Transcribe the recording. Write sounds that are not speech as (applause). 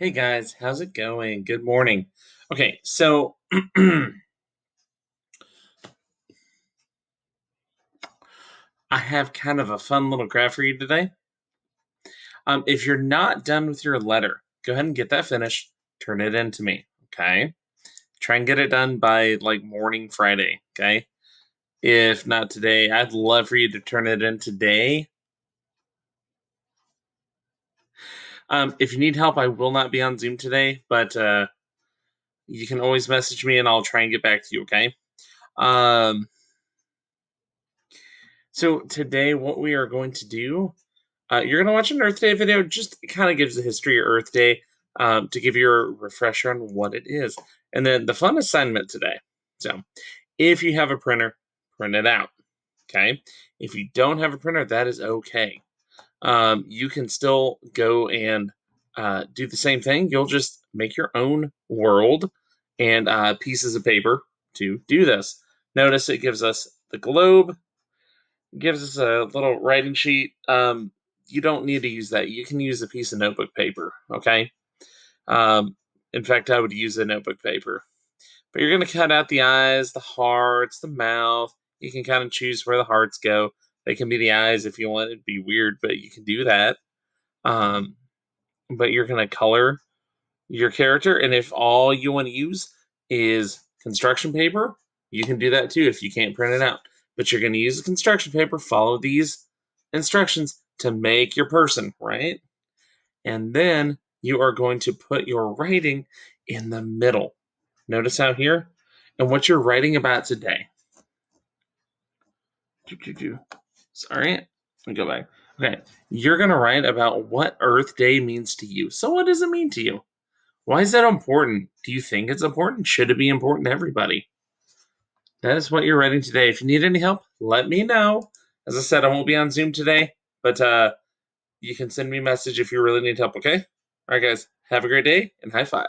Hey guys, how's it going? Good morning. Okay, so (clears throat) I have kind of a fun little graph for you today. Um, if you're not done with your letter, go ahead and get that finished. Turn it in to me, okay? Try and get it done by like morning Friday, okay? If not today, I'd love for you to turn it in today. Um, if you need help, I will not be on Zoom today, but uh, you can always message me and I'll try and get back to you, okay? Um, so today, what we are going to do, uh, you're going to watch an Earth Day video. Just kind of gives the history of Earth Day um, to give you a refresher on what it is. And then the fun assignment today. So if you have a printer, print it out, okay? If you don't have a printer, that is okay. Um, you can still go and uh, do the same thing. You'll just make your own world and uh, pieces of paper to do this. Notice it gives us the globe, gives us a little writing sheet. Um, you don't need to use that. You can use a piece of notebook paper, okay? Um, in fact, I would use a notebook paper. But you're going to cut out the eyes, the hearts, the mouth. You can kind of choose where the hearts go. They can be the eyes if you want it to be weird, but you can do that. Um, but you're going to color your character. And if all you want to use is construction paper, you can do that too if you can't print it out. But you're going to use the construction paper, follow these instructions to make your person, right? And then you are going to put your writing in the middle. Notice how here? And what you're writing about today. Sorry, let me go back. Okay, you're going to write about what Earth Day means to you. So, what does it mean to you? Why is that important? Do you think it's important? Should it be important to everybody? That is what you're writing today. If you need any help, let me know. As I said, I won't be on Zoom today, but uh, you can send me a message if you really need help, okay? All right, guys, have a great day and high five.